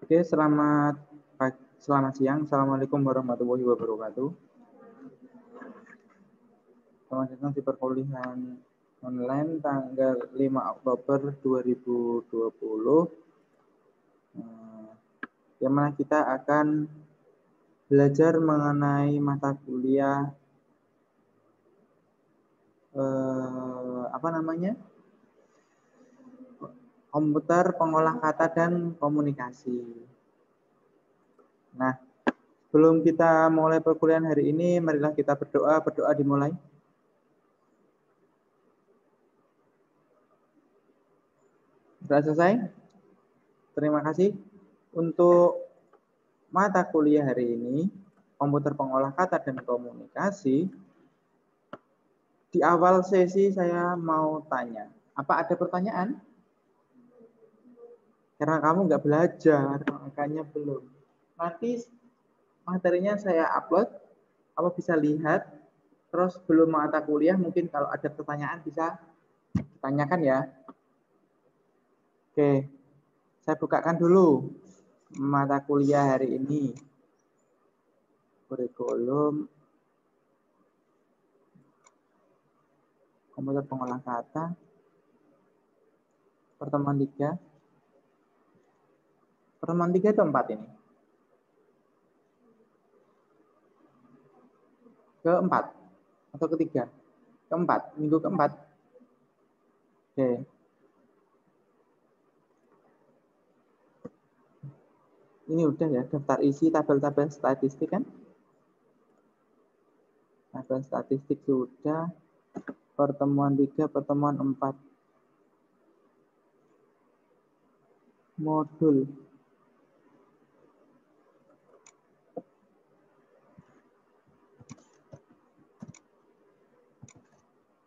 Oke, selamat selamat siang. Assalamualaikum warahmatullahi wabarakatuh. Selamat datang di perkuliahan online tanggal 5 Oktober 2020. Eh, yang mana kita akan belajar mengenai mata kuliah eh, apa namanya? Komputer pengolah kata dan komunikasi. Nah, sebelum kita mulai perkuliahan hari ini, marilah kita berdoa. Berdoa dimulai. Sudah selesai? Terima kasih. Untuk mata kuliah hari ini, komputer pengolah kata dan komunikasi, di awal sesi saya mau tanya, apa ada pertanyaan? Karena kamu nggak belajar, makanya belum. Nanti materinya saya upload, apa bisa lihat, terus belum mata kuliah, mungkin kalau ada pertanyaan bisa ditanyakan ya. Oke, saya bukakan dulu mata kuliah hari ini. Kurikulum komputer pengolah kata pertemuan 3 Pertemuan tiga atau empat ini? Keempat atau ketiga? Keempat, minggu keempat. Oke. Ini udah ya, daftar isi tabel-tabel statistik kan? Tabel statistik sudah. Pertemuan tiga, pertemuan empat. Modul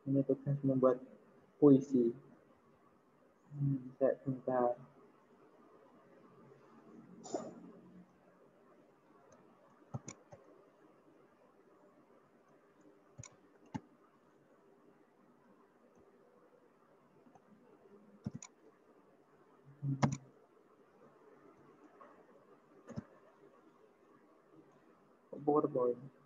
ini tugas membuat puisi. Hmm, saya bentar. PowerPoint.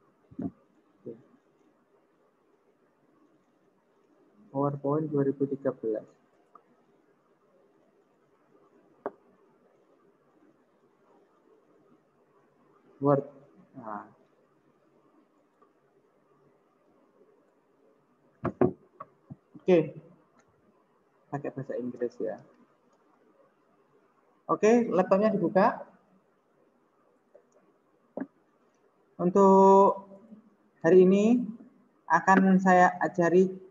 PowerPoint 2013. Word. Nah. Oke. Pakai bahasa Inggris ya. Oke, laptopnya dibuka. Untuk hari ini akan saya ajari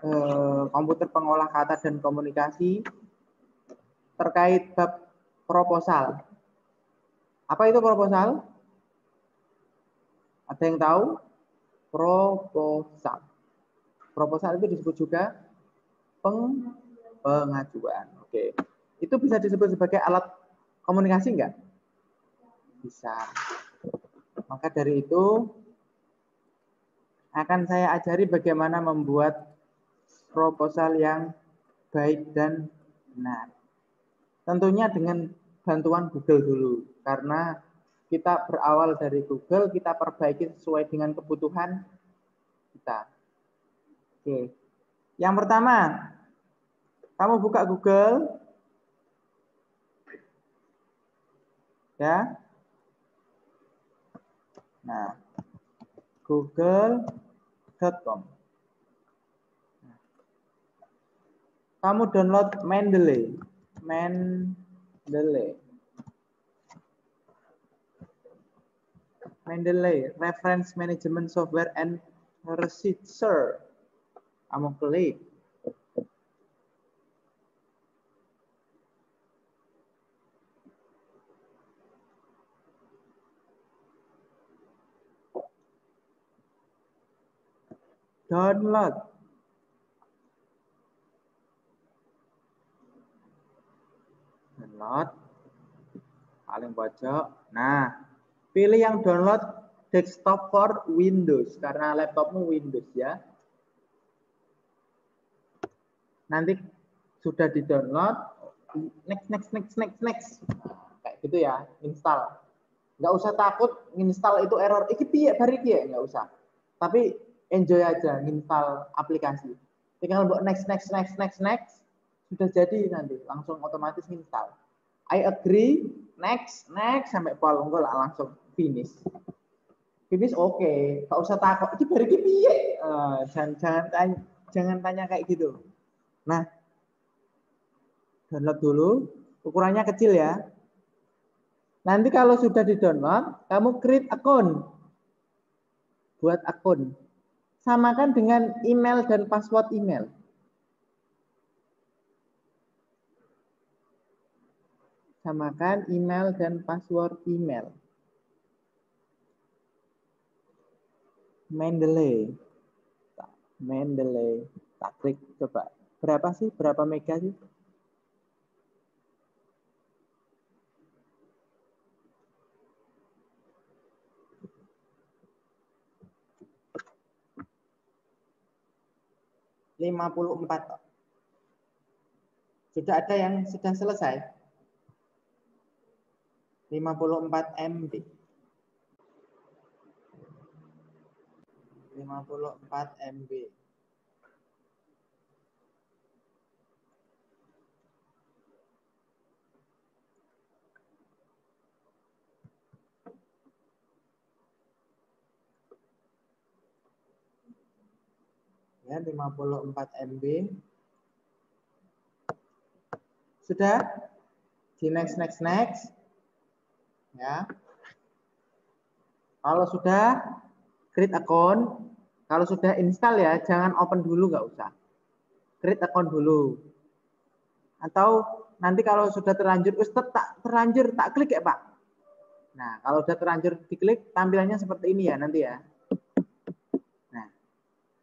Eh, komputer pengolah kata dan komunikasi terkait bab proposal. Apa itu proposal? Ada yang tahu? Proposal. Proposal itu disebut juga peng pengajuan. Oke. Itu bisa disebut sebagai alat komunikasi enggak? Bisa. Maka dari itu akan saya ajari bagaimana membuat proposal yang baik dan benar. Tentunya dengan bantuan Google dulu, karena kita berawal dari Google, kita perbaiki sesuai dengan kebutuhan kita. Oke. Yang pertama, kamu buka Google. Ya. Nah, google.com. kamu download Mendeley. Mendeley. Mendeley, Reference Management Software and Researcher. Kamu klik. Download. Download paling pojok. Nah, pilih yang download desktop for Windows karena laptopmu Windows ya. Nanti sudah di download, next next next next next. Kayak gitu ya, install. Nggak usah takut install itu error. Iki piye bari piye nggak usah. Tapi enjoy aja install aplikasi. Tinggal buat next next next next next sudah jadi nanti langsung otomatis install. I agree, next next sampai pol langsung finish. Finish oke, okay. nggak usah takut. Iki bari piye? Uh, jangan jangan tanya, jangan tanya kayak gitu. Nah, download dulu. Ukurannya kecil ya. Nanti kalau sudah di-download, kamu create akun. Buat akun. Samakan dengan email dan password email. Samakan email dan password email. Mendeley. Mendeley. Tak klik coba. Berapa sih? Berapa mega sih? 54. Sudah ada yang sudah selesai? 54 MB. 54 MB. ya 54 MB sudah di next next next ya kalau sudah create account kalau sudah install ya jangan open dulu nggak usah create account dulu atau nanti kalau sudah terlanjur Ustaz tak terlanjur tak klik ya Pak nah kalau sudah terlanjur diklik tampilannya seperti ini ya nanti ya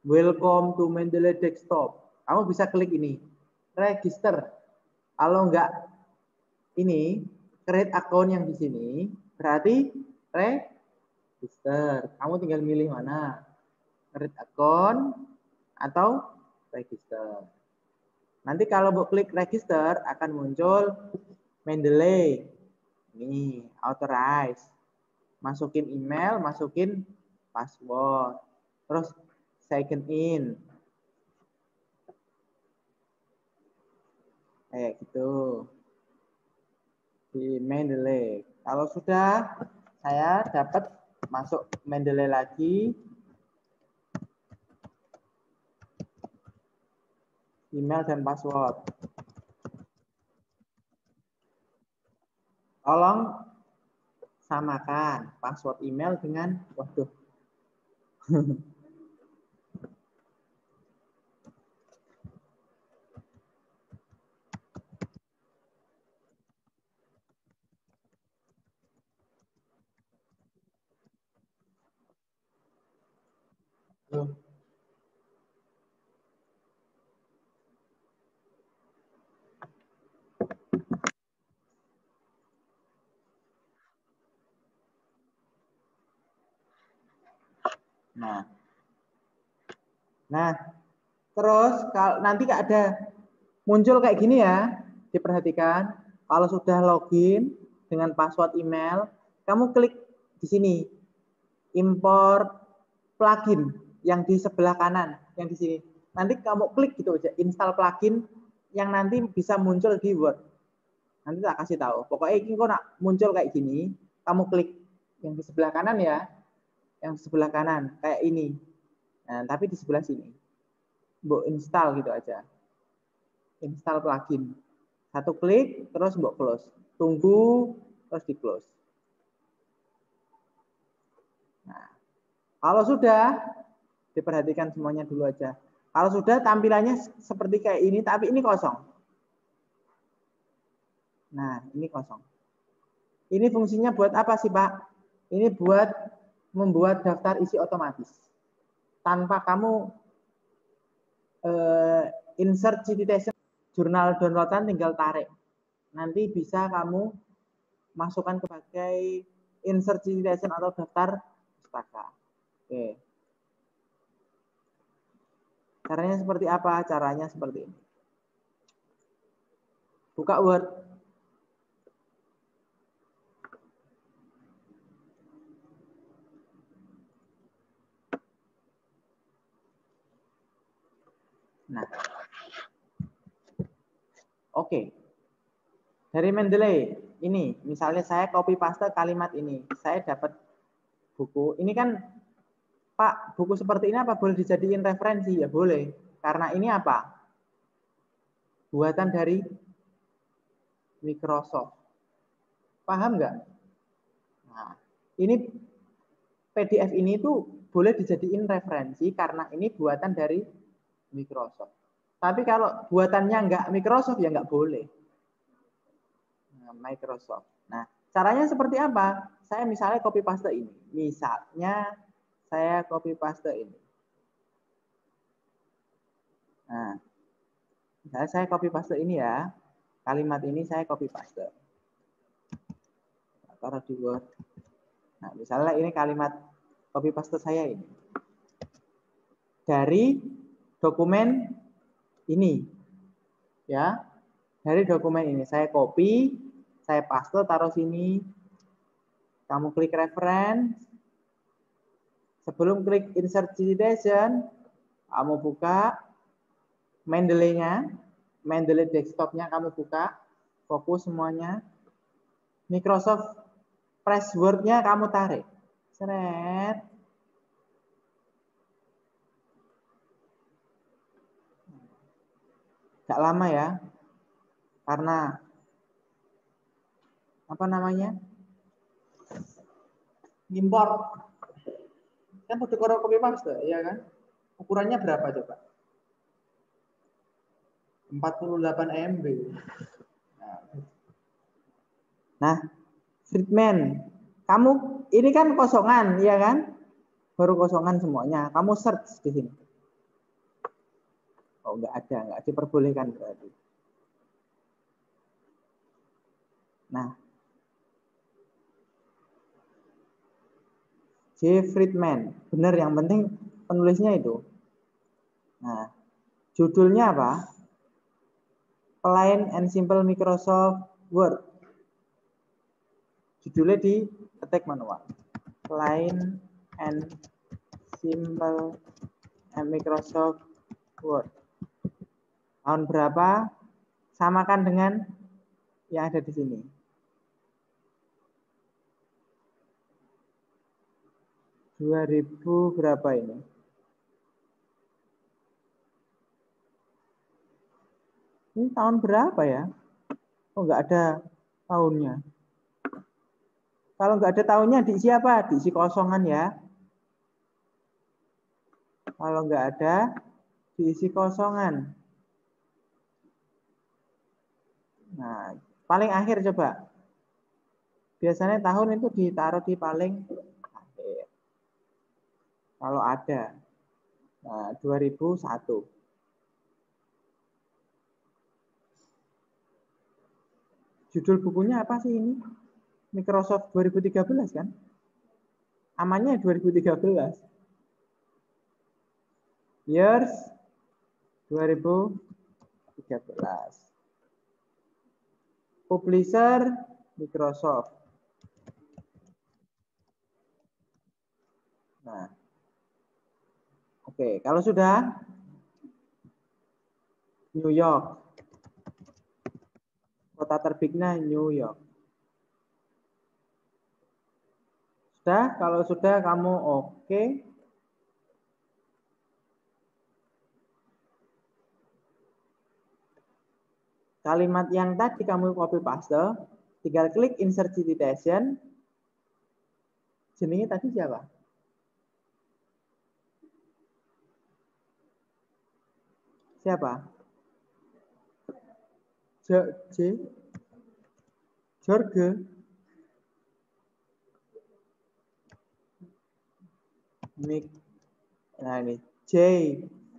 Welcome to Mendeley Desktop. Kamu bisa klik ini. Register. Kalau enggak ini, create account yang di sini, berarti register. Kamu tinggal milih mana. Create account atau register. Nanti kalau mau klik register akan muncul Mendeley. Ini authorize. Masukin email, masukin password. Terus second in. Kayak gitu. Di Mendeley. Kalau sudah saya dapat masuk Mendeley lagi. Email dan password. Tolong samakan password email dengan waduh. Nah, nah terus kalau nanti ada muncul kayak gini ya, diperhatikan. Kalau sudah login dengan password email, kamu klik di sini import plugin yang di sebelah kanan, yang di sini. Nanti kamu klik gitu aja, install plugin yang nanti bisa muncul di Word. Nanti tak kasih tahu. Pokoknya ini kok nak muncul kayak gini, kamu klik yang di sebelah kanan ya, yang sebelah kanan kayak ini. Nah, tapi di sebelah sini. Mbok install gitu aja. Install plugin. Satu klik terus mbok close. Tunggu terus di close. Nah, kalau sudah diperhatikan semuanya dulu aja. Kalau sudah tampilannya seperti kayak ini tapi ini kosong. Nah, ini kosong. Ini fungsinya buat apa sih, Pak? Ini buat membuat daftar isi otomatis. Tanpa kamu uh, insert citation jurnal downloadan tinggal tarik. Nanti bisa kamu masukkan sebagai insert citation atau daftar pustaka. Oke. Caranya seperti apa? Caranya seperti ini. Buka Word. Nah, oke. Okay. Dari Mendeley, ini misalnya saya copy paste kalimat ini, saya dapat buku. Ini kan Pak, buku seperti ini apa boleh dijadiin referensi? Ya boleh. Karena ini apa? Buatan dari Microsoft. Paham nggak? Nah, ini PDF ini itu boleh dijadiin referensi karena ini buatan dari Microsoft. Tapi kalau buatannya nggak Microsoft ya nggak boleh. Nah, Microsoft. Nah, caranya seperti apa? Saya misalnya copy paste ini. Misalnya saya copy paste ini. Nah, misalnya saya copy paste ini ya. Kalimat ini saya copy paste. Taruh di Word. Nah, misalnya ini kalimat copy paste saya ini. Dari dokumen ini. Ya. Dari dokumen ini saya copy, saya paste taruh sini. Kamu klik reference. Sebelum klik insert citation, kamu buka Mendeley-nya, Mendeley desktop-nya kamu buka, fokus semuanya. Microsoft Press Word-nya kamu tarik. Seret. Gak lama ya. Karena apa namanya? Import. Kan fotokopi copy paste, ya kan? Ukurannya berapa coba? 48 MB. Nah, Friedman, kamu ini kan kosongan, ya kan? Baru kosongan semuanya. Kamu search di sini. Oh, enggak ada, enggak diperbolehkan berarti. Nah, J. Friedman, benar yang penting penulisnya itu. Nah, judulnya apa? Plain and Simple Microsoft Word. Judulnya di attack manual. Plain and Simple Microsoft Word. Tahun berapa? Samakan dengan yang ada di sini. Dua ribu berapa ini? Ini tahun berapa ya? Oh, nggak ada tahunnya. Kalau nggak ada tahunnya diisi apa? Diisi kosongan ya. Kalau nggak ada, diisi kosongan. Nah, paling akhir coba. Biasanya tahun itu ditaruh di paling akhir. Kalau ada. Nah, 2001. Judul bukunya apa sih ini? Microsoft 2013 kan? Amannya 2013. Years 2013. Publisher Microsoft. Nah. Oke, kalau sudah New York. Kota terbitnya New York. Sudah, kalau sudah kamu oke. Okay. Kalimat yang tadi kamu copy paste, tinggal klik insert citation. Jenenge tadi siapa? Siapa? J, Jorge Mik nah ini J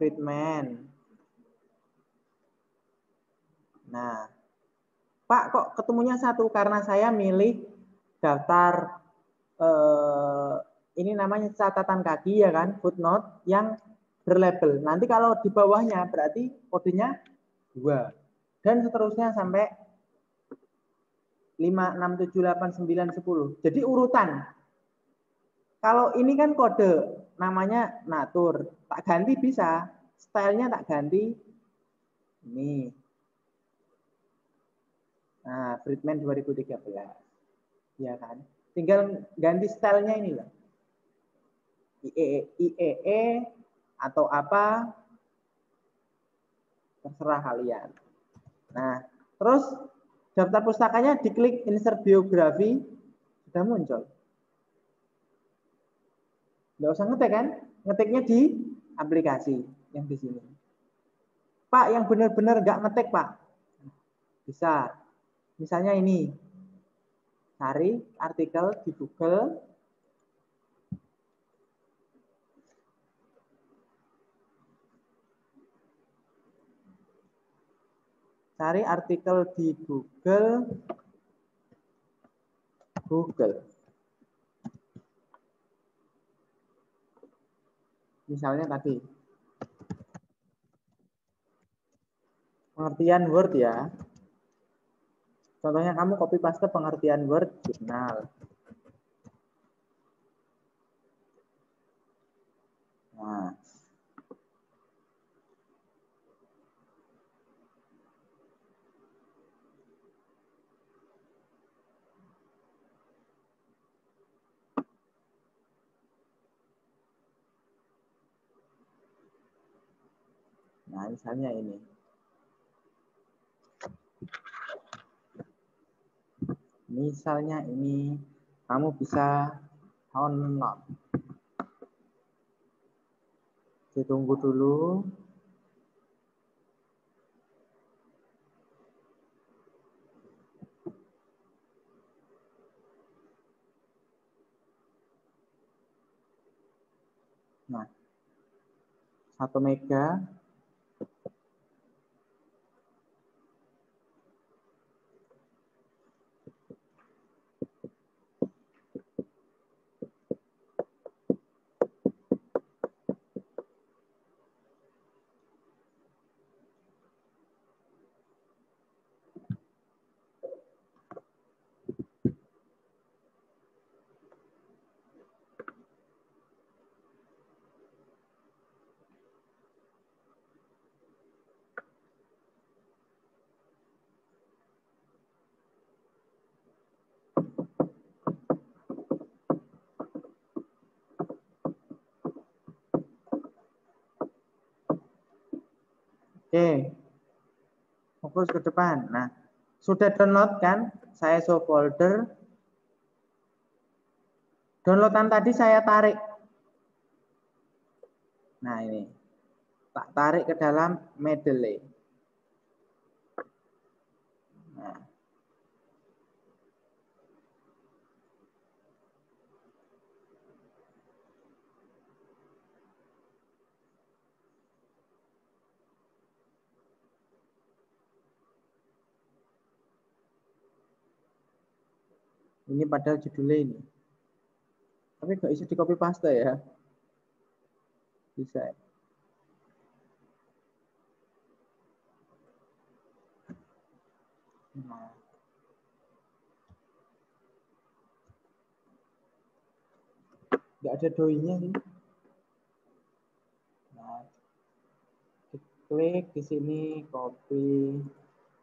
Friedman nah Pak kok ketemunya satu karena saya milih daftar eh, ini namanya catatan kaki ya kan footnote yang berlabel nanti kalau di bawahnya berarti kodenya dua dan seterusnya sampai 5, 6, 7, 8, 9, 10. Jadi urutan. Kalau ini kan kode namanya natur, tak ganti bisa. stylenya tak ganti ini. Nah, Friedman 2013. Ya kan? Tinggal ganti stylenya ini loh. IEE, IEE atau apa terserah kalian. Nah, terus daftar pustakanya diklik insert biografi sudah muncul. Nggak usah ngetik kan? Ngetiknya di aplikasi yang di sini. Pak, yang benar-benar nggak ngetik, Pak. Bisa. Misalnya ini. Cari artikel di Google. Cari artikel di Google. Google. Misalnya tadi. Pengertian Word ya. Contohnya kamu copy paste pengertian Word jurnal. Nah. Nah, misalnya ini. Misalnya ini kamu bisa download. Ditunggu dulu. Nah, satu mega Oke. Fokus ke depan. Nah, sudah download kan? Saya show folder. Downloadan tadi saya tarik. Nah, ini. Tak tarik ke dalam Mendeley. Nah. Ini padahal judulnya ini. Tapi nggak bisa di copy paste ya. Bisa. Nggak ada doinya nih. Nah, klik di sini, copy,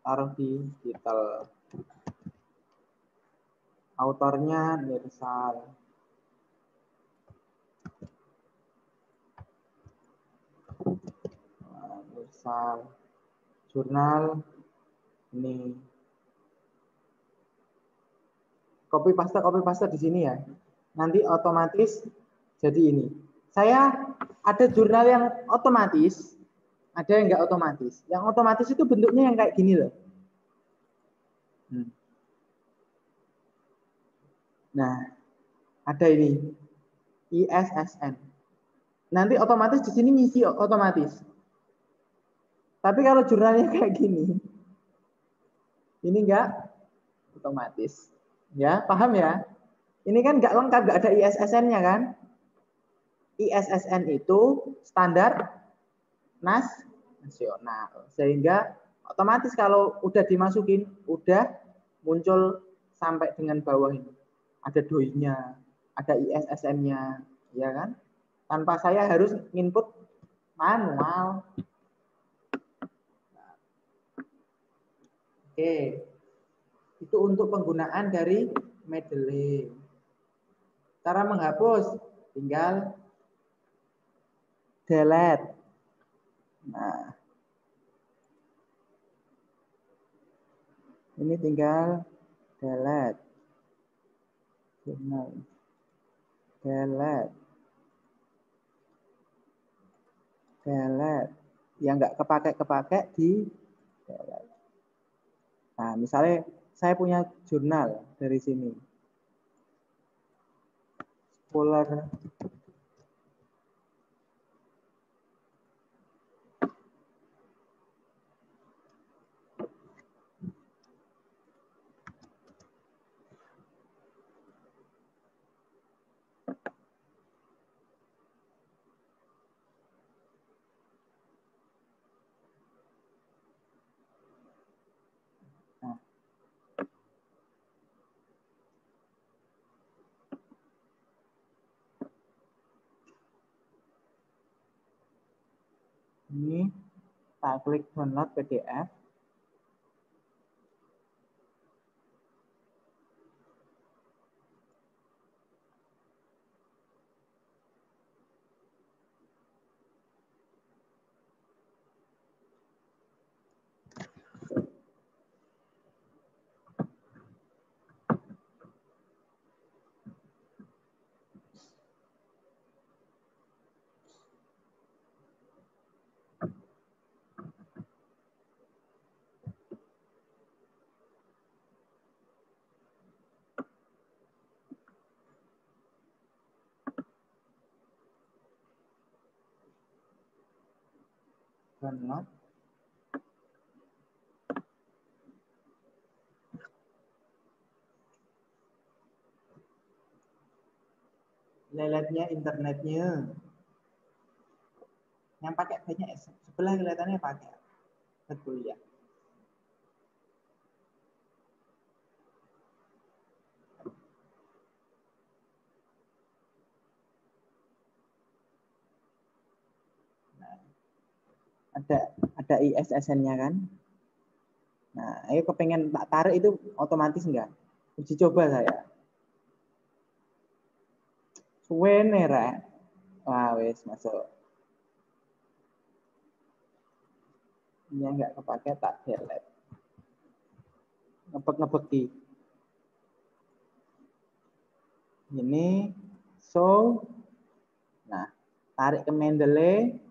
taruh di digital. Autornya Mirsal. Mirsal. Jurnal ini. Copy paste, copy paste di sini ya. Nanti otomatis jadi ini. Saya ada jurnal yang otomatis, ada yang enggak otomatis. Yang otomatis itu bentuknya yang kayak gini loh. Hmm. Nah, ada ini ISSN. Nanti otomatis di sini ngisi otomatis. Tapi kalau jurnalnya kayak gini, ini enggak otomatis. Ya, paham ya? Ini kan enggak lengkap, enggak ada ISSN-nya kan? ISSN itu standar nas nasional. Sehingga otomatis kalau udah dimasukin, udah muncul sampai dengan bawah ini ada doi-nya, ada ISSN-nya, ya kan? Tanpa saya harus input manual. Oke. Itu untuk penggunaan dari Mendeley. Cara menghapus tinggal delete. Nah. Ini tinggal delete. Jurnal. Delete. Delete. Yang nggak kepake-kepake di delete. Nah, misalnya saya punya jurnal dari sini. Polar Ini tak klik download PDF. Download leletnya internetnya. Yang pakai banyak sebelah kelihatannya pakai. Betul ya ada ada ISSN-nya kan. Nah, ayo kepengen tak tarik itu otomatis enggak? Uji coba saya. Suwene ra. Wah, wes masuk. Ini enggak kepake tak delete. Ngebek-ngebeki. Ini so nah, tarik ke Mendeley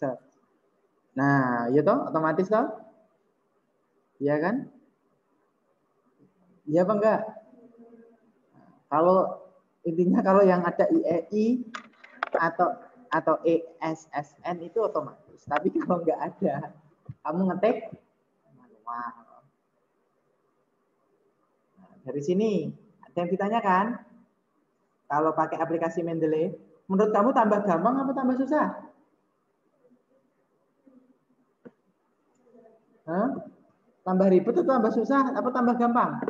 Set. Nah, ya toh otomatis toh? Iya kan? Iya apa enggak? Kalau intinya kalau yang ada IEI atau atau ESSN itu otomatis. Tapi kalau enggak ada, kamu ngetik manual. Nah, dari sini ada yang ditanyakan, kalau pakai aplikasi Mendeley, menurut kamu tambah gampang atau tambah susah? Tambah ribet atau tambah susah? Apa tambah gampang?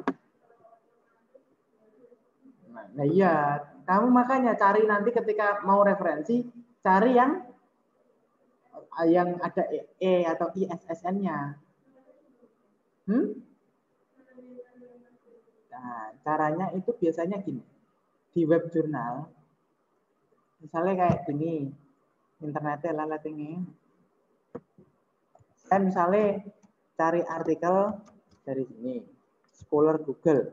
Nah, iya, kamu makanya cari nanti ketika mau referensi, cari yang yang ada E atau ISSN-nya. Hmm? Nah, caranya itu biasanya gini. Di web jurnal, misalnya kayak gini, internetnya lalat ini. Saya misalnya cari artikel dari sini, Scholar Google.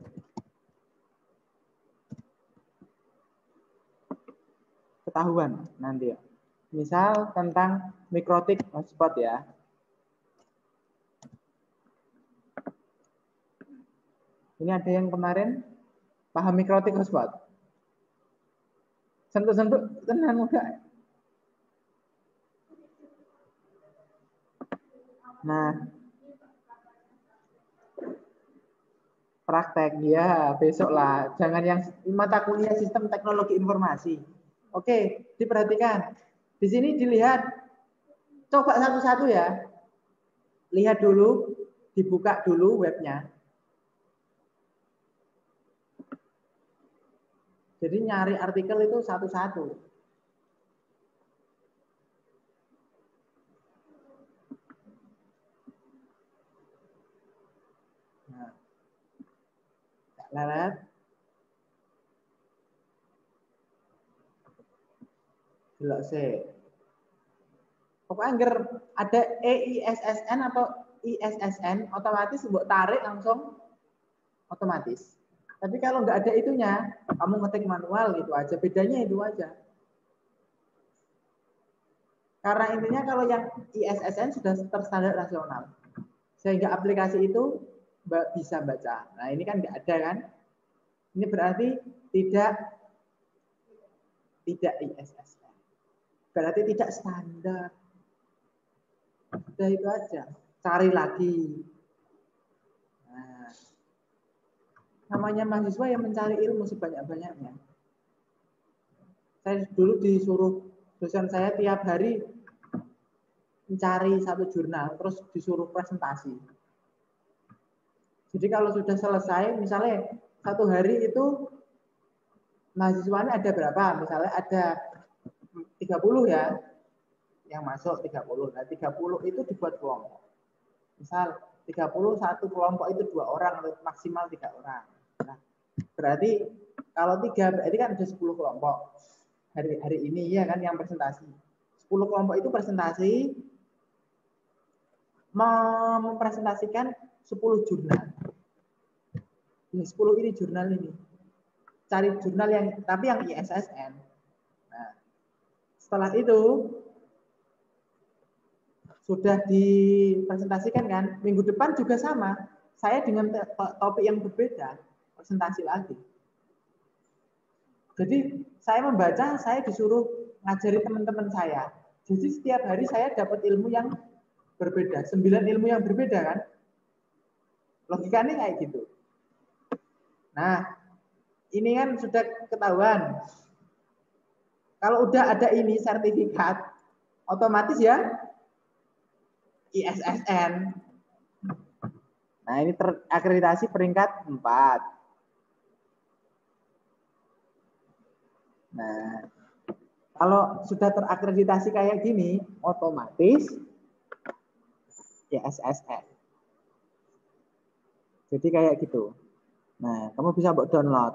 Ketahuan nanti ya. Misal tentang mikrotik hotspot ya. Ini ada yang kemarin paham mikrotik hotspot. Sentuh-sentuh tenan enggak? Nah, Praktek, ya besok lah. Jangan yang mata kuliah sistem teknologi informasi. Oke, diperhatikan. Di sini dilihat, coba satu-satu ya. Lihat dulu, dibuka dulu webnya. Jadi nyari artikel itu satu-satu. Nah. Lelet. Delok sih. Pokoknya anggar ada EISSN atau ISSN otomatis buat tarik langsung otomatis. Tapi kalau nggak ada itunya, kamu ngetik manual gitu aja. Bedanya itu aja. Karena intinya kalau yang ISSN sudah terstandar nasional. Sehingga aplikasi itu bisa baca. Nah ini kan nggak ada kan. Ini berarti tidak tidak ISSN. Berarti tidak standar. Sudah itu aja. Cari lagi. namanya mahasiswa yang mencari ilmu sebanyak-banyaknya. Saya dulu disuruh dosen saya tiap hari mencari satu jurnal, terus disuruh presentasi. Jadi kalau sudah selesai, misalnya satu hari itu mahasiswanya ada berapa? Misalnya ada 30 ya, yang masuk 30. Nah 30 itu dibuat kelompok. Misal 30 satu kelompok itu dua orang, maksimal tiga orang. Nah, berarti kalau tiga berarti kan ada 10 kelompok hari hari ini ya kan yang presentasi. 10 kelompok itu presentasi mempresentasikan 10 jurnal. Ini 10 ini jurnal ini. Cari jurnal yang tapi yang ISSN. Nah, setelah itu sudah dipresentasikan kan, minggu depan juga sama. Saya dengan topik yang berbeda presentasi lagi. Jadi saya membaca, saya disuruh ngajari teman-teman saya. Jadi setiap hari saya dapat ilmu yang berbeda. Sembilan ilmu yang berbeda kan? Logikanya kayak gitu. Nah, ini kan sudah ketahuan. Kalau udah ada ini sertifikat, otomatis ya ISSN. Nah, ini terakreditasi peringkat 4. Nah, kalau sudah terakreditasi kayak gini, otomatis ya SSN. Jadi kayak gitu. Nah, kamu bisa buat download.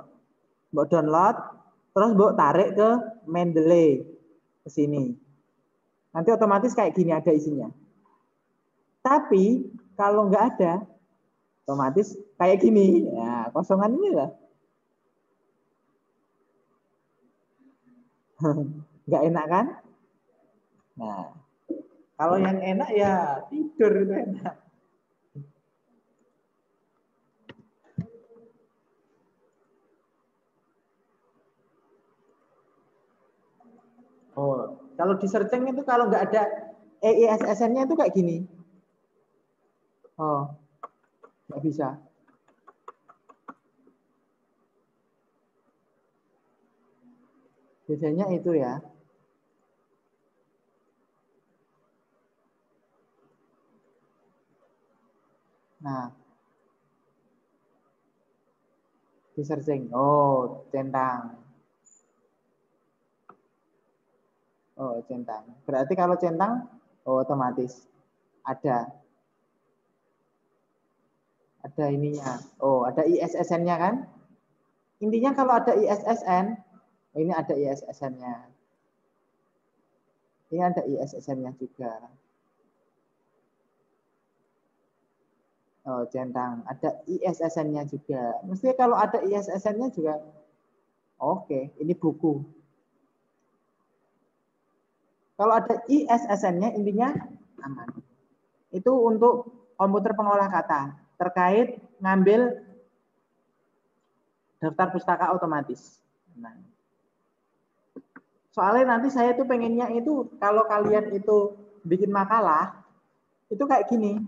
Buat download, terus buat tarik ke Mendeley ke sini. Nanti otomatis kayak gini ada isinya. Tapi kalau nggak ada, otomatis kayak gini. Ya, kosongan ini lah. nggak enak kan? Nah, kalau yang enak ya tidur itu enak. Oh, kalau di searching itu kalau nggak ada EISSN-nya itu kayak gini. Oh, nggak bisa. Biasanya itu ya. Nah. Di searching. Oh, centang. Oh, centang. Berarti kalau centang oh, otomatis ada ada ininya. Oh, ada ISSN-nya kan? Intinya kalau ada ISSN, ini ada ISSN-nya. Ini ada ISSN-nya juga. Oh, centang. Ada ISSN-nya juga. Mesti kalau ada ISSN-nya juga oke, okay, ini buku. Kalau ada ISSN-nya intinya aman. Itu untuk komputer pengolah kata terkait ngambil daftar pustaka otomatis. Nah, Soalnya nanti saya tuh pengennya itu kalau kalian itu bikin makalah itu kayak gini.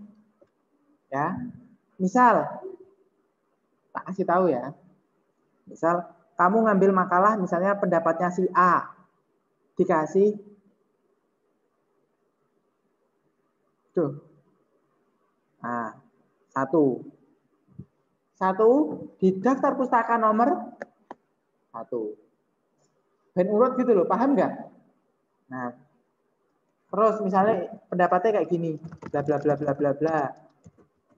Ya. Misal tak kasih tahu ya. Misal kamu ngambil makalah misalnya pendapatnya si A dikasih tuh. Nah, satu. Satu di daftar pustaka nomor satu Ben urut gitu loh, paham nggak? Nah, terus misalnya pendapatnya kayak gini, bla bla bla bla bla bla.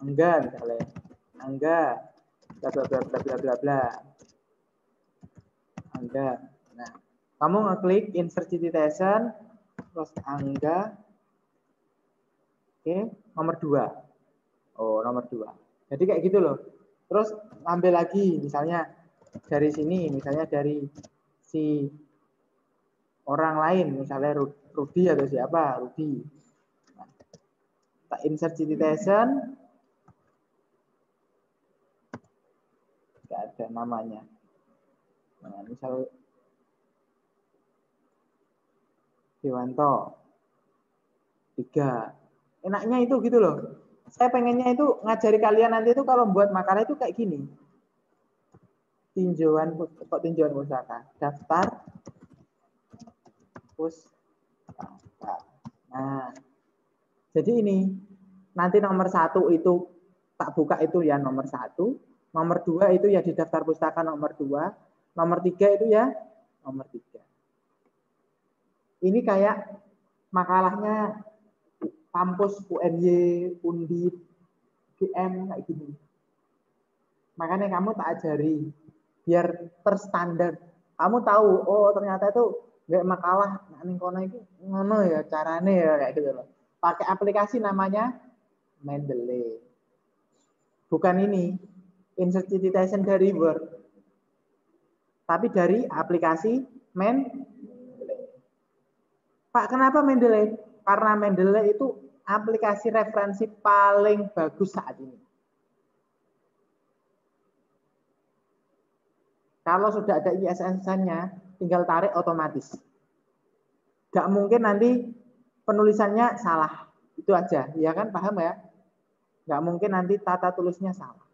Enggak misalnya. Enggak. Bla bla bla bla bla bla bla. Enggak. Nah, kamu ngeklik insert citation terus angga oke nomor dua. Oh nomor dua. Jadi kayak gitu loh. Terus ambil lagi misalnya dari sini misalnya dari si orang lain misalnya Rudi atau siapa Rudi nah, insert citation nggak ada namanya. Nah, misal Dewanto. Tiga. Enaknya itu gitu loh. Saya pengennya itu ngajari kalian nanti itu kalau buat makalah itu kayak gini. Tinjauan, kok tinjauan pustaka? Daftar pustaka. Nah, jadi ini nanti nomor satu itu tak buka itu ya nomor satu, nomor dua itu ya di daftar pustaka nomor dua, nomor tiga itu ya nomor tiga. Ini kayak makalahnya kampus UNY, Undip, GM kayak gini. Makanya kamu tak ajari biar terstandar. Kamu tahu, oh ternyata itu nggak makalah nah ning kono itu ngono ya carane ya kayak gitu loh. Pakai aplikasi namanya Mendeley. Bukan ini, insert citation dari Word. Tapi dari aplikasi Mendeley. Pak, kenapa Mendeley? Karena Mendeley itu aplikasi referensi paling bagus saat ini. Kalau sudah ada ISSN-nya, tinggal tarik otomatis. Gak mungkin nanti penulisannya salah. Itu aja, ya kan? Paham ya? Gak mungkin nanti tata tulisnya salah.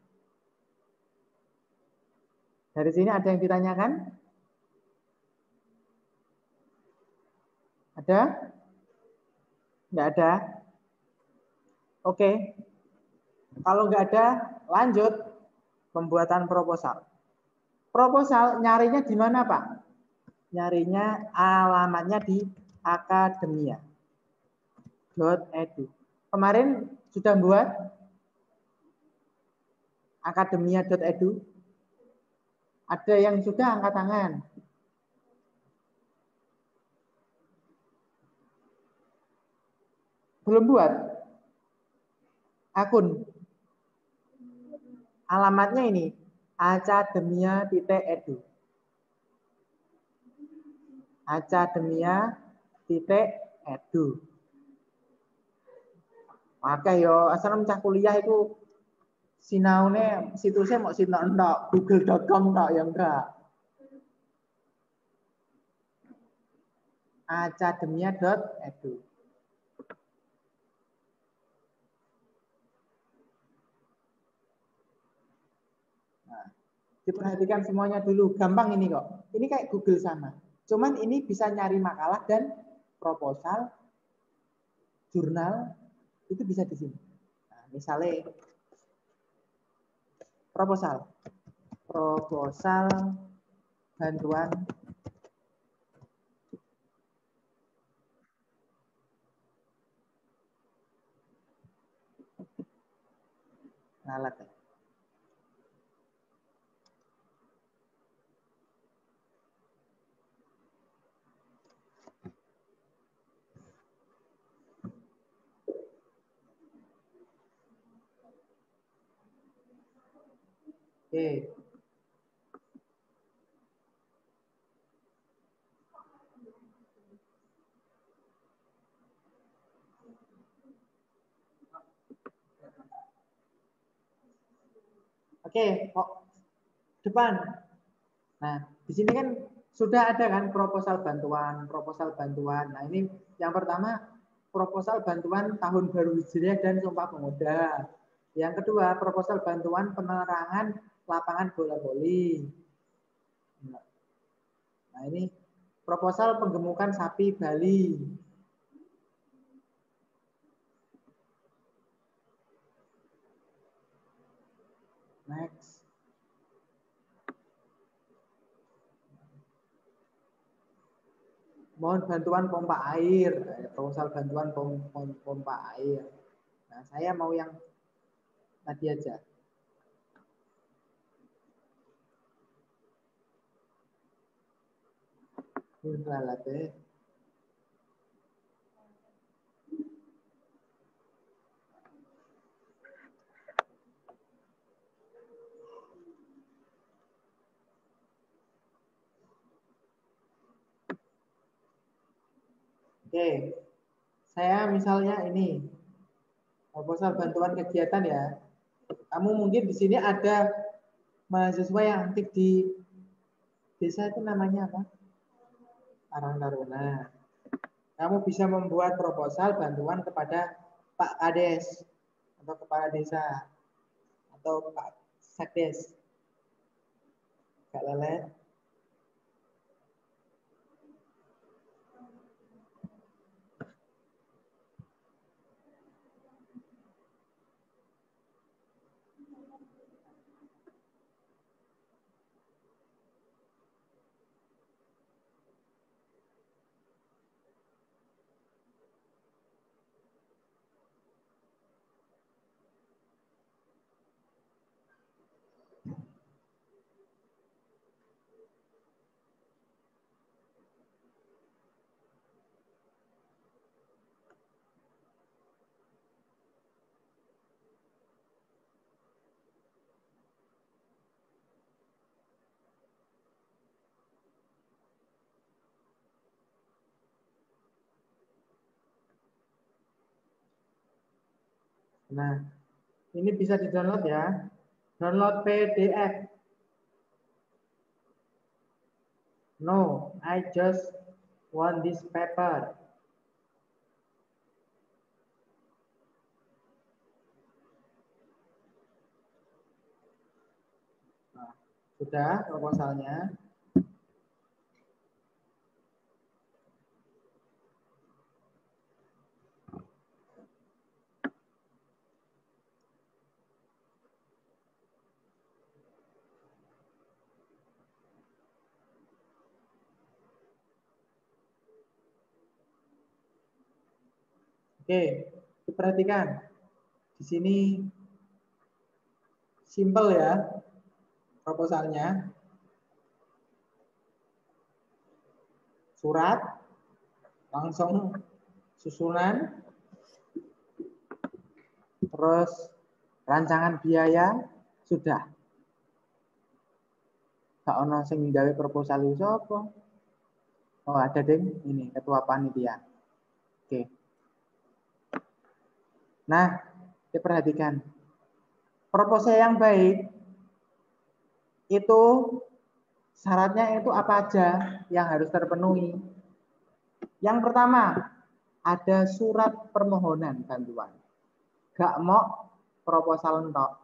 Dari sini ada yang ditanyakan? Ada? Enggak ada? Oke. Kalau enggak ada, lanjut pembuatan proposal. Proposal nyarinya di mana, Pak? Nyarinya alamatnya di akademia. .edu. Kemarin sudah buat akademia.edu? Ada yang sudah angkat tangan? Belum buat? Akun. Alamatnya ini academia.edu. Academia.edu. Maka yo asal cah kuliah itu sinaune situsnya mau sinau enggak google.com enggak ya enggak. academia.edu. Diperhatikan semuanya dulu. Gampang ini kok. Ini kayak Google sama. Cuman ini bisa nyari makalah dan proposal, jurnal, itu bisa di sini. Nah, misalnya proposal. Proposal bantuan alat ya. Oke. Oke, kok depan. Nah, di sini kan sudah ada kan proposal bantuan, proposal bantuan. Nah, ini yang pertama proposal bantuan tahun baru Hijriah dan Sumpah Pemuda. Yang kedua, proposal bantuan penerangan lapangan bola voli. Nah ini proposal penggemukan sapi Bali. Next. mohon bantuan pompa air, proposal bantuan pompa air. Nah, saya mau yang tadi aja. Oke, saya misalnya ini proposal bantuan kegiatan ya. Kamu mungkin di sini ada mahasiswa yang aktif di desa itu namanya apa? Arang Taruna. Kamu bisa membuat proposal bantuan kepada Pak Kades atau kepala desa atau Pak Sekdes. Gak lelet. Nah, ini bisa di-download ya. Download PDF. No, I just want this paper. Nah, sudah proposalnya. Oke, diperhatikan. Di sini simple ya proposalnya. Surat, langsung susunan, terus rancangan biaya, sudah. Gak ono sing gawe proposal apa? Oh, ada ding ini ketua panitia. Oke. Nah, diperhatikan. Proposal yang baik itu syaratnya itu apa aja yang harus terpenuhi. Yang pertama, ada surat permohonan bantuan. Gak mau proposal entok.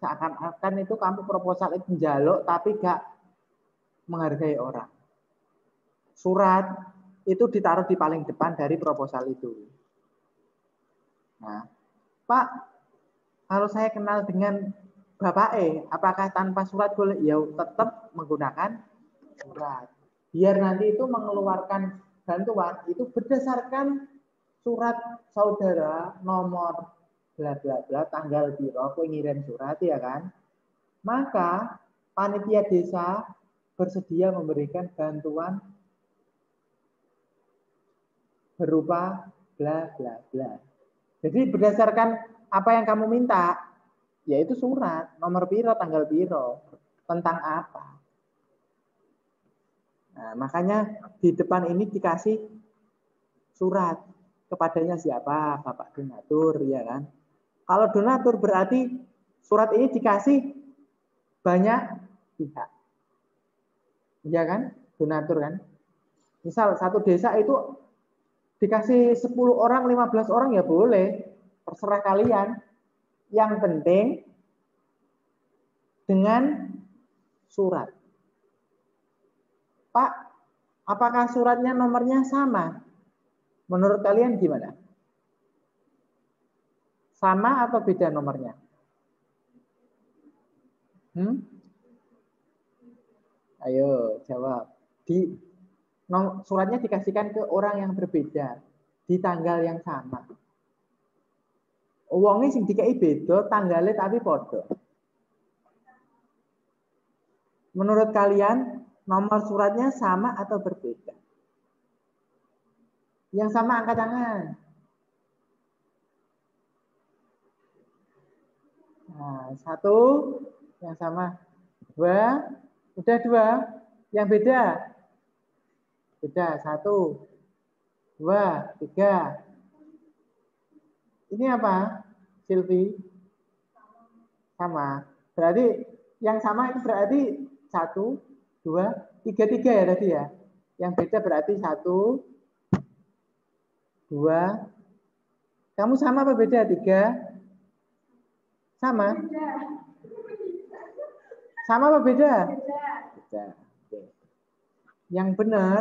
Seakan-akan itu kamu proposal itu jaluk tapi gak menghargai orang. Surat itu ditaruh di paling depan dari proposal itu. Nah, Pak, kalau saya kenal dengan Bapak E, apakah tanpa surat boleh? Ya tetap menggunakan surat. Biar nanti itu mengeluarkan bantuan itu berdasarkan surat saudara nomor bla bla bla tanggal biro aku ngirim surat ya kan. Maka panitia desa bersedia memberikan bantuan berupa bla bla bla. Jadi berdasarkan apa yang kamu minta, yaitu surat, nomor biro, tanggal biro, tentang apa. Nah, makanya di depan ini dikasih surat kepadanya siapa, Bapak donatur, ya kan? Kalau donatur berarti surat ini dikasih banyak pihak. Ya kan? Donatur kan? Misal satu desa itu Dikasih 10 orang, 15 orang ya boleh. Terserah kalian. Yang penting dengan surat. Pak, apakah suratnya nomornya sama? Menurut kalian gimana? Sama atau beda nomornya? Hmm? Ayo jawab. Di suratnya dikasihkan ke orang yang berbeda di tanggal yang sama. Uangnya sing dikai beda, tanggalnya tapi podo. Menurut kalian nomor suratnya sama atau berbeda? Yang sama angkat tangan. Nah, satu, yang sama dua, udah dua, yang beda, beda satu, dua, tiga. Ini apa, Silvi? Sama. Berarti yang sama itu berarti satu, dua, tiga, tiga ya tadi ya. Yang beda berarti satu, dua. Kamu sama apa beda? Tiga, sama? Sama apa beda? Beda. Yang benar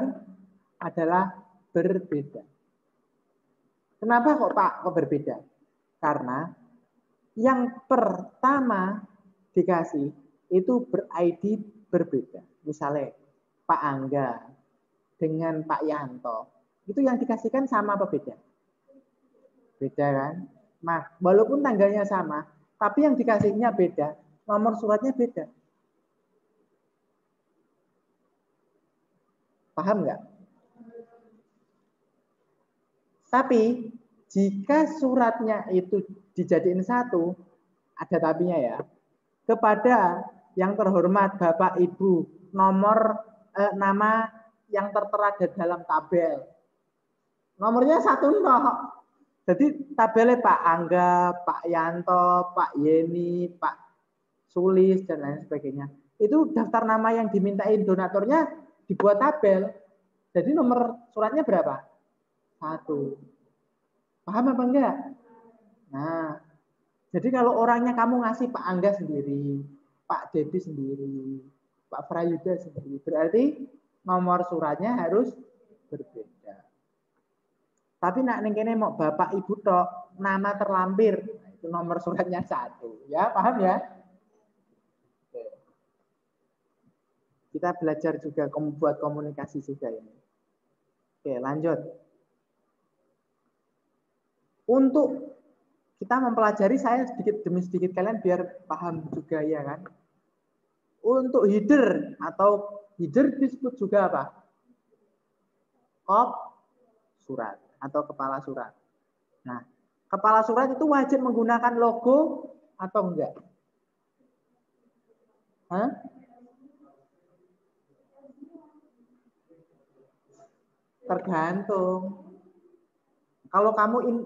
adalah berbeda. Kenapa kok Pak kok berbeda? Karena yang pertama dikasih itu ber-ID berbeda. Misalnya Pak Angga dengan Pak Yanto. Itu yang dikasihkan sama apa beda? Beda kan? Nah, walaupun tanggalnya sama, tapi yang dikasihnya beda, nomor suratnya beda. Paham nggak? Tapi jika suratnya itu dijadiin satu, ada tapinya ya. Kepada yang terhormat Bapak Ibu, nomor eh, nama yang tertera di dalam tabel. Nomornya satu enggak. Jadi tabelnya Pak Angga, Pak Yanto, Pak Yeni, Pak Sulis, dan lain sebagainya. Itu daftar nama yang dimintain donaturnya dibuat tabel. Jadi nomor suratnya berapa? Satu. Paham apa enggak? Nah, jadi kalau orangnya kamu ngasih Pak Angga sendiri, Pak Dedi sendiri, Pak Prayuda sendiri, berarti nomor suratnya harus berbeda. Tapi nak ning kene mau bapak ibu tok, nama terlampir, nah, itu nomor suratnya satu. Ya, paham ya? Oke. Kita belajar juga membuat komunikasi juga ini. Oke, lanjut. Untuk kita mempelajari saya sedikit demi sedikit kalian biar paham juga ya kan. Untuk header atau header disebut juga apa? Kop surat atau kepala surat. Nah, kepala surat itu wajib menggunakan logo atau enggak? Hah? Tergantung. Kalau kamu in,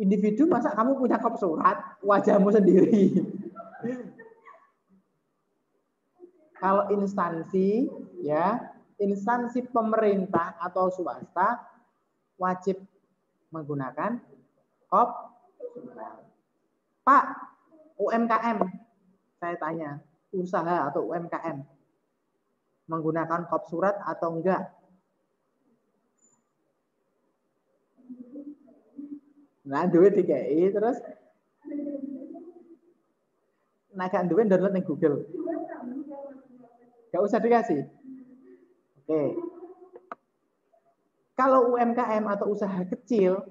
individu, masa kamu punya kop surat, wajahmu sendiri. Kalau instansi, ya, instansi pemerintah atau swasta wajib menggunakan kop Pak, UMKM, saya tanya, usaha atau UMKM menggunakan kop surat atau enggak? Nah, duit DKI terus nah kan duit download di Google. Gak usah dikasih. Oke. Kalau UMKM atau usaha kecil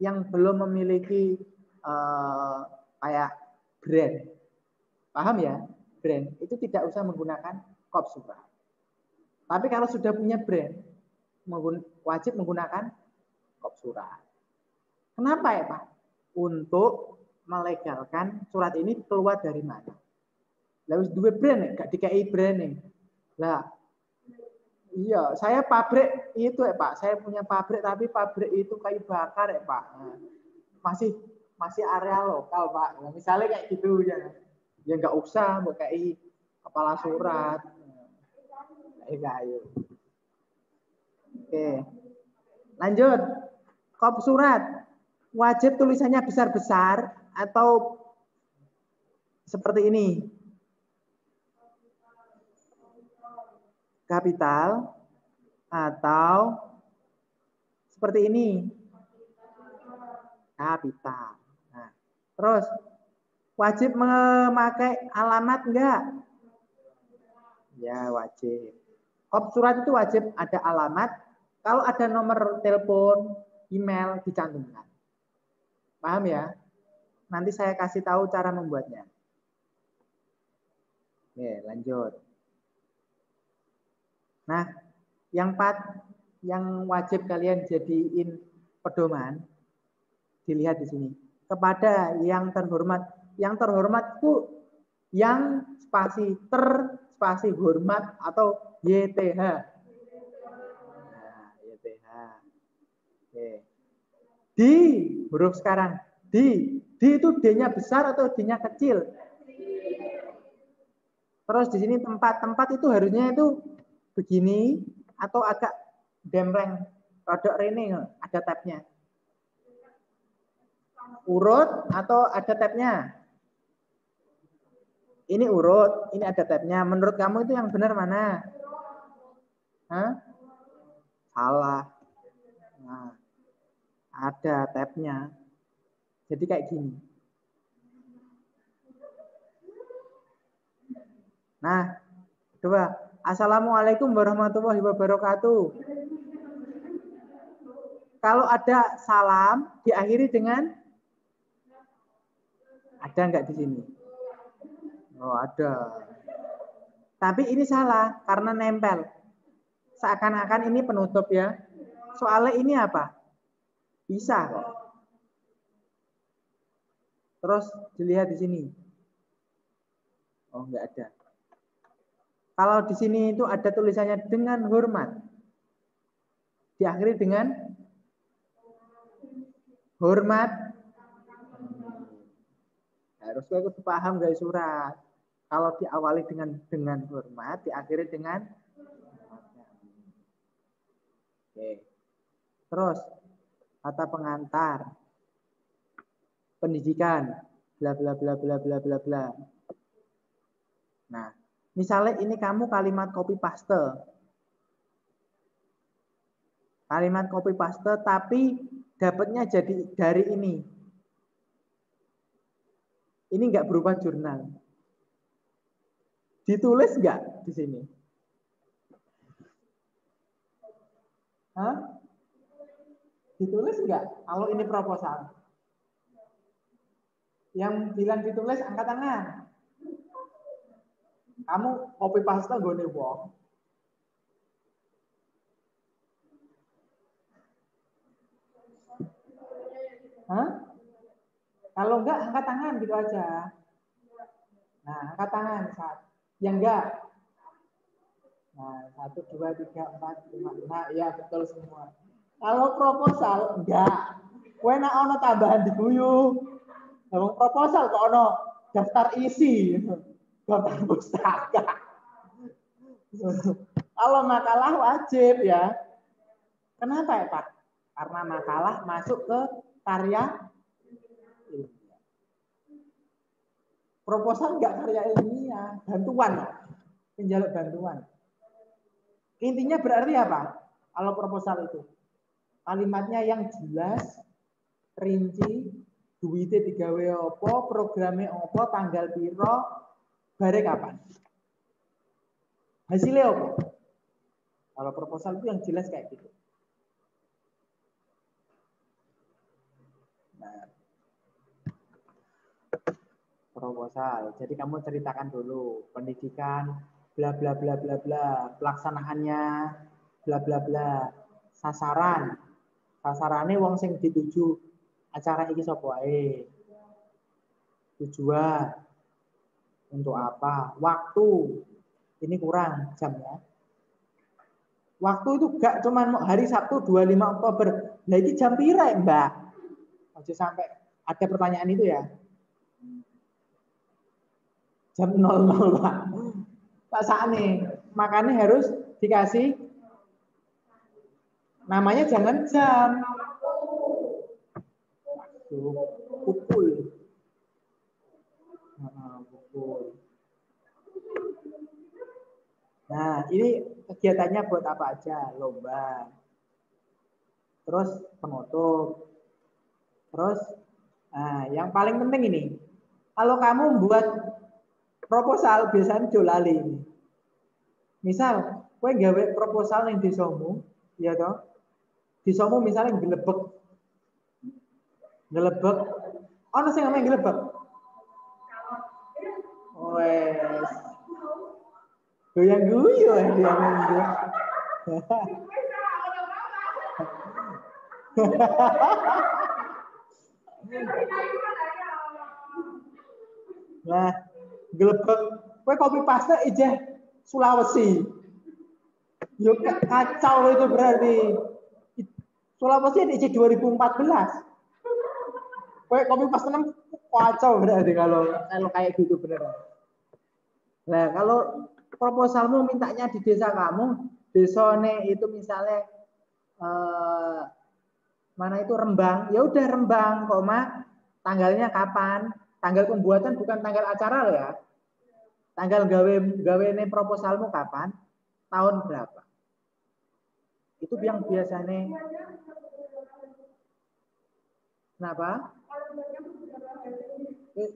yang belum memiliki uh, kayak brand, paham ya? Brand itu tidak usah menggunakan kop surat. Tapi kalau sudah punya brand, wajib menggunakan kop surat. Kenapa ya Pak? Untuk melegalkan surat ini keluar dari mana? Lalu dua brand, gak dikai brand nih. Iya, saya pabrik itu ya Pak. Saya punya pabrik tapi pabrik itu kayu bakar ya Pak. Nah, masih masih area lokal Pak. Nah, misalnya kayak gitu ya. Ya nggak usah kayak kepala surat. Kayak kayu. Oke. Lanjut. Kop surat. Wajib tulisannya besar-besar atau seperti ini. kapital atau seperti ini. Kapital. Nah, terus wajib memakai alamat enggak? Ya, wajib. Kop surat itu wajib ada alamat. Kalau ada nomor telepon, email dicantumkan. Paham ya? Nanti saya kasih tahu cara membuatnya. Oke, lanjut. Nah, yang empat yang wajib kalian jadiin pedoman dilihat di sini. Kepada yang terhormat, yang terhormat itu yang spasi ter spasi hormat atau YTH. Nah, YTH. Oke. Di huruf sekarang di di itu D-nya besar atau D-nya kecil? Terus di sini tempat-tempat itu harusnya itu begini atau agak demreng, rodok rene, ada tabnya. Urut atau ada tabnya? Ini urut, ini ada tabnya. Menurut kamu itu yang benar mana? Hah? Salah. Nah, ada tabnya. Jadi kayak gini. Nah, coba. Assalamualaikum warahmatullahi wabarakatuh. Kalau ada salam diakhiri dengan ada nggak di sini? Oh, ada. Tapi ini salah karena nempel. Seakan-akan ini penutup ya. Soalnya ini apa? Bisa kok. Terus dilihat di sini. Oh, nggak ada. Kalau di sini itu ada tulisannya dengan hormat. Diakhiri dengan hormat. Harus aku paham guys surat. Kalau diawali dengan dengan hormat, diakhiri dengan Oke. Terus kata pengantar pendidikan bla bla bla bla bla bla bla. Nah, Misalnya ini kamu kalimat copy paste. Kalimat copy paste tapi dapatnya jadi dari ini. Ini enggak berubah jurnal. Ditulis enggak di sini? Hah? Ditulis enggak kalau ini proposal? Yang bilang ditulis angkat tangan. Kamu kopi pasta gue nih wong. Hah? Kalau enggak angkat tangan gitu aja. Nah, angkat tangan saat yang enggak. Nah, satu, dua, tiga, empat, lima. Nah, iya betul semua. Kalau proposal enggak. Kue nak ono tambahan di guyu. proposal kok ono daftar isi kota pustaka. Kalau makalah wajib ya. Kenapa ya Pak? Karena makalah masuk ke karya. Proposal enggak karya ilmiah, bantuan. Penjaluk bantuan. Intinya berarti apa? Kalau proposal itu kalimatnya yang jelas, rinci, duitnya digawe opo, programnya opo, tanggal piro, bare kapan? Hasilnya apa? Kalau proposal itu yang jelas kayak gitu. Nah, proposal. Jadi kamu ceritakan dulu pendidikan, bla bla bla bla bla, pelaksanaannya, bla bla bla, sasaran, sasarannya wong sing dituju acara iki sapa wae. Tujuan, untuk apa? Waktu. Ini kurang jam ya. Waktu itu gak cuma hari Sabtu 25 Oktober. Nah ini jam pira Mbak? Masih sampai ada pertanyaan itu ya. Jam 00 Pak. Pak Sani, makanya harus dikasih namanya jangan jam. pukul. Nah, ini kegiatannya buat apa aja? Lomba. Terus penutup. Terus, nah, yang paling penting ini, kalau kamu buat proposal biasanya jolali. Misal, Kowe gawe proposal ning desamu, ya toh? Desamu misalnya gelebek. Gelebek. Ono sing ngomong gelebek. Wes. Goyang guyu ya dia minggu. Nah, gelebek. Kowe kopi paste ijeh Sulawesi. Yuk kacau itu berarti. Sulawesi di 2014. Kowe kopi pas tenang kacau berarti kalau kalau kayak gitu beneran. Nah, kalau proposalmu mintanya di desa kamu, desone itu misalnya eh, mana itu Rembang, ya udah Rembang, koma tanggalnya kapan? Tanggal pembuatan bukan tanggal acara loh ya. Tanggal gawe gawe ini proposalmu kapan? Tahun berapa? Itu yang biasanya Kenapa?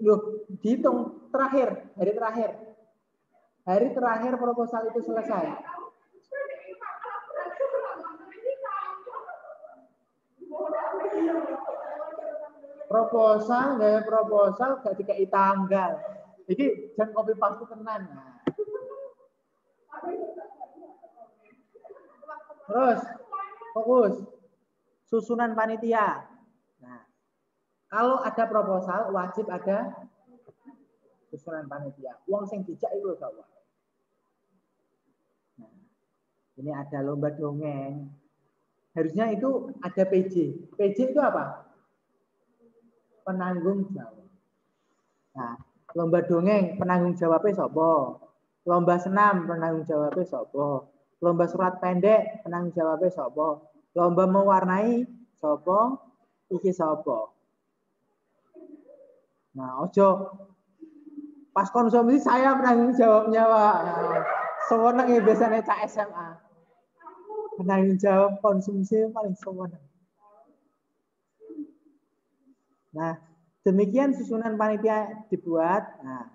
Loh, dihitung terakhir, hari terakhir. Hari terakhir proposal itu selesai. Proposal, gaya proposal gak dikai tanggal. Jadi jangan kopi paste tenan. Terus fokus susunan panitia. Nah, kalau ada proposal wajib ada susunan panitia. Uang sing dijak itu gak Nah, ini ada lomba dongeng. Harusnya itu ada PJ. PJ itu apa? Penanggung jawab. Nah, lomba dongeng penanggung jawabnya sobo. Lomba senam penanggung jawabnya sobo. Lomba surat pendek penanggung jawabnya sobo. Lomba mewarnai sobo. Iki sobo. Nah, ojo pas konsumsi saya penanggung jawabnya, Pak. Nah, sewenang ya biasanya cak SMA. Penanggung jawab konsumsi paling sewenang. Nah, Demikian susunan panitia dibuat. Nah,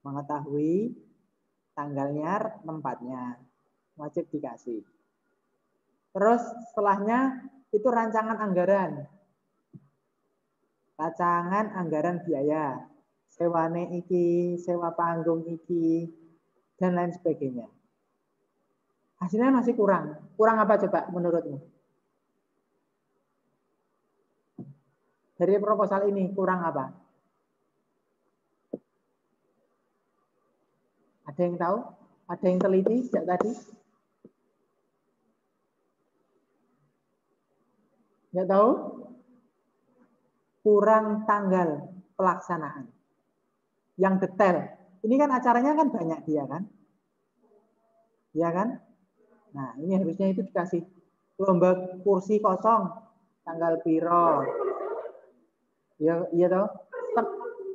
mengetahui tanggalnya, tempatnya, wajib dikasih. Terus setelahnya itu rancangan anggaran. Rancangan anggaran biaya. Sewane iki, sewa panggung iki, dan lain sebagainya. Hasilnya masih kurang. Kurang apa coba menurutmu? dari proposal ini kurang apa? Ada yang tahu? Ada yang teliti sejak tadi? Nggak tahu? Kurang tanggal pelaksanaan. Yang detail. Ini kan acaranya kan banyak dia kan? Iya kan? Nah, ini harusnya itu dikasih lomba kursi kosong tanggal piro, Ya, iya toh.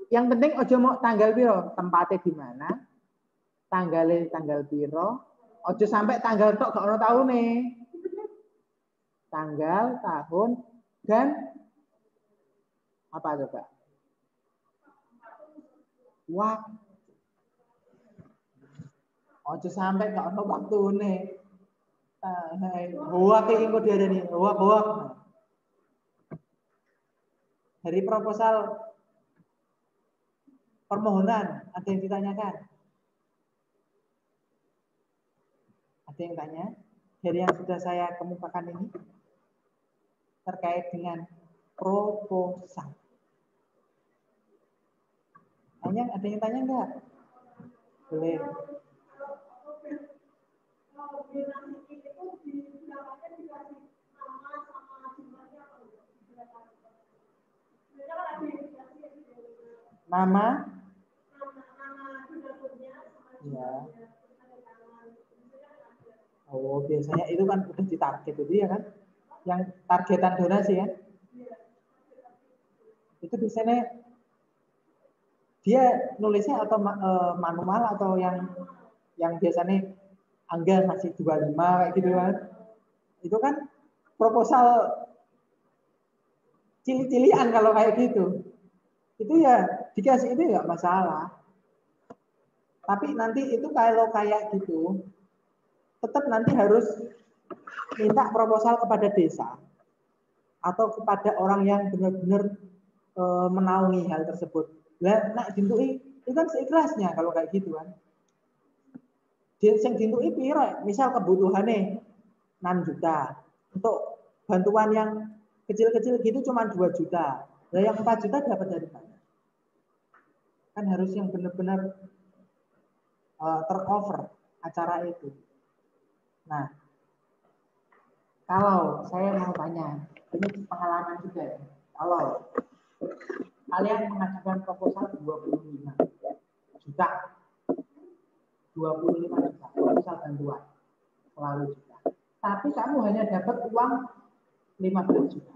Yang penting ojo mau tanggal piro, tempatnya di mana, tanggalnya tanggal piro, ojo sampai tanggal tok gak ono nih. Tanggal, tahun, dan apa coba? Wah. Ojo sampai gak ono waktu nih. Buat kayak ingko dia nih, buat buat dari proposal permohonan ada yang ditanyakan? Ada yang tanya? Dari yang sudah saya kemukakan ini terkait dengan proposal. Tanya, ada yang tanya enggak? Boleh. Nama? Ya. Oh, biasanya itu kan udah ditarget itu ya kan? Yang targetan donasi ya? Itu biasanya dia nulisnya atau eh, manual atau yang yang biasanya anggaran masih 25 kayak gitu kan. Itu kan proposal cili-cilian kalau kayak gitu. Itu ya dikasih itu nggak masalah. Tapi nanti itu kalau kayak gitu, tetap nanti harus minta proposal kepada desa atau kepada orang yang benar-benar e, menaungi hal tersebut. Lah nak itu kan seikhlasnya kalau kayak gitu kan. Dia sing dintui piro? Misal kebutuhannya 6 juta. Untuk bantuan yang kecil-kecil gitu cuma 2 juta. Nah yang 4 juta dapat dari mana? Kan harus yang benar-benar uh, tercover acara itu. Nah, kalau saya mau tanya, ini pengalaman juga ya. Kalau kalian mengajukan proposal 25 juta, 25 juta proposal bantuan selalu juta. Tapi kamu hanya dapat uang 15 juta.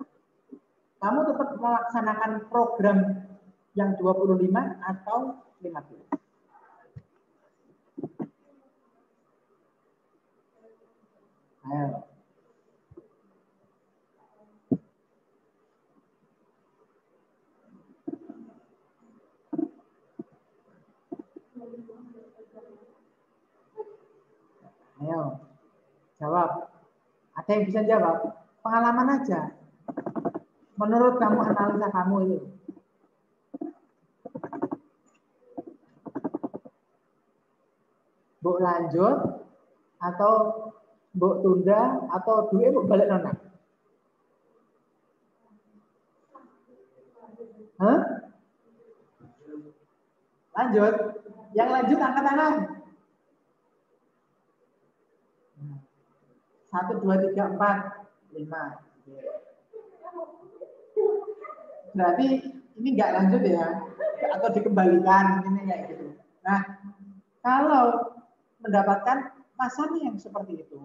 Kamu tetap melaksanakan program yang 25 atau 15? Ayo. Ayo, jawab. Ada yang bisa jawab? Pengalaman aja. Menurut kamu, analisa kamu itu. Bu lanjut atau bu tunda atau duit bu balik nona? Hah? Lanjut. Yang lanjut angkat tangan. Satu, dua, tiga, empat, lima. Berarti ini nggak lanjut ya, atau dikembalikan ini kayak gitu. Nah, kalau mendapatkan masalah yang seperti itu,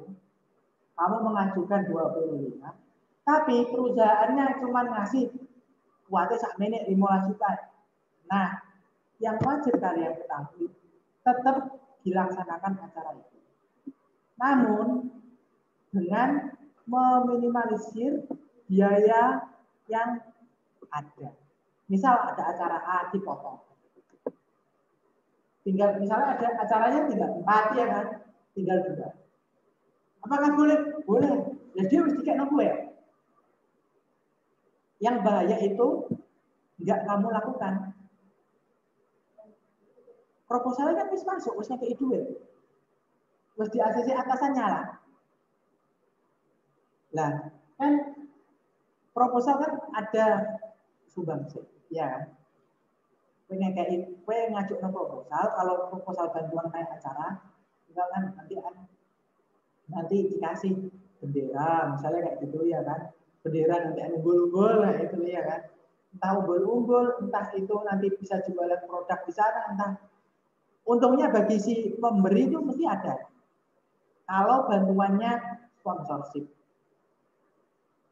kamu mengajukan 25, tapi perusahaannya cuma ngasih kuatnya sak menit 15 juta. Nah, yang wajib kalian ketahui, tetap dilaksanakan acara itu. Namun, dengan meminimalisir biaya yang ada. Misal ada acara A dipotong. Tinggal misalnya ada acaranya tinggal empat ya kan, tinggal dua. Apakah boleh? Boleh. Ya dia mesti kayak nopo ya. Yang bahaya itu nggak kamu lakukan. Proposalnya kan bisa masuk, harusnya ke itu ya. Terus di ACC atasannya lah. Nah, kan proposal kan ada sumbangsih, ya kan? Pengen ngajuk proposal, kalau proposal bantuan kayak acara, tinggal kan nanti nanti dikasih bendera, misalnya kayak gitu ya kan? Bendera nanti unggul-unggul, nah itu ya kan? Entah unggul-unggul, entah itu nanti bisa jualan produk di sana, entah untungnya bagi si pemberi itu mesti ada. Kalau bantuannya sponsorship,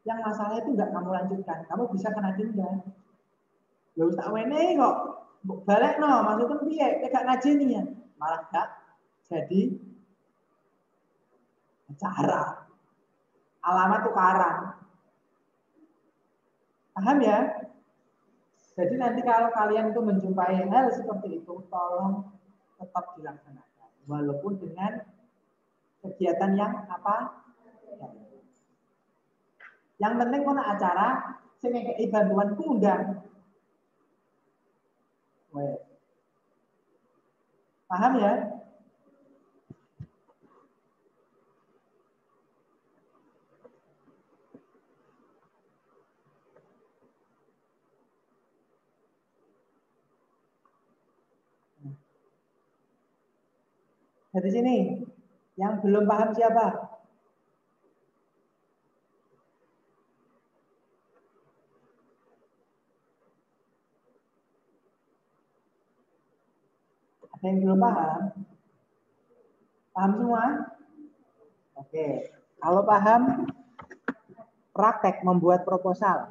yang masalah itu nggak kamu lanjutkan, kamu bisa kena denda. Ya wis tak wene kok balik no, maksudnya piye? Gak ngajeni ya. Malah gak jadi cara. Alamat tukaran. Paham ya? Jadi nanti kalau kalian itu menjumpai hal seperti itu, tolong tetap dilaksanakan. Walaupun dengan kegiatan yang apa? Yang penting kono acara sing ngekeki bantuan. Paham ya? Dari sini, yang belum paham siapa? Yang belum paham? Paham semua? Oke. Kalau paham, praktek membuat proposal.